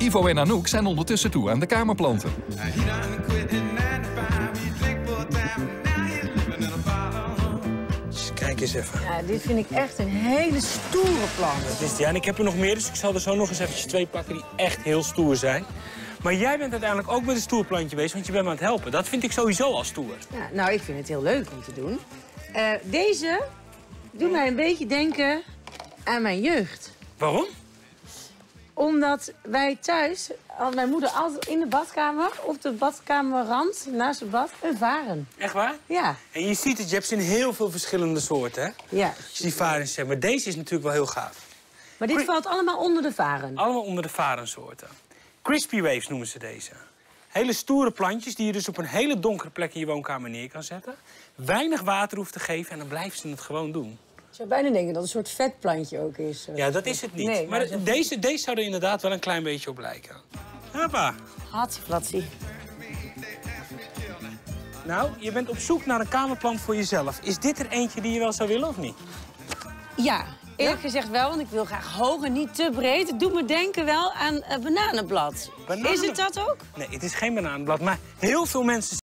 Ivo en Anouk zijn ondertussen toe aan de kamerplanten. Kijk eens even. Ja, dit vind ik echt een hele stoere plant. Dat is die. En ik heb er nog meer, dus ik zal er zo nog eens eventjes twee pakken die echt heel stoer zijn. Maar jij bent uiteindelijk ook met een stoer plantje bezig, want je bent me aan het helpen. Dat vind ik sowieso al stoer. Ja, nou, ik vind het heel leuk om te doen. Eh, deze doet mij een beetje denken aan mijn jeugd. Waarom? Omdat wij thuis, had mijn moeder altijd in de badkamer, op de badkamerrand, naast het bad, een varen. Echt waar? Ja, En je ziet het, je hebt ze in heel veel verschillende soorten, hè? ja. Als je die varens hebt. Maar deze is natuurlijk wel heel gaaf. Maar dit valt allemaal onder de varen. Allemaal onder de varensoorten. Crispy waves noemen ze deze. Hele stoere plantjes die je dus op een hele donkere plek in je woonkamer neer kan zetten. Weinig water hoeft te geven en dan blijven ze het gewoon doen. Ik zou bijna denken dat het een soort vetplantje ook is. Ja, dat is het niet. Nee, maar deze, deze zou er inderdaad wel een klein beetje op lijken. Hoppa. Hatsieflatsie. Nou, je bent op zoek naar een kamerplant voor jezelf. Is dit er eentje die je wel zou willen of niet? Ja, eerlijk gezegd wel, want ik wil graag hoog en niet te breed. Het doet me denken wel aan eh, bananenblad. Bananen- Is het dat ook? Nee, het is geen bananenblad, maar heel veel mensen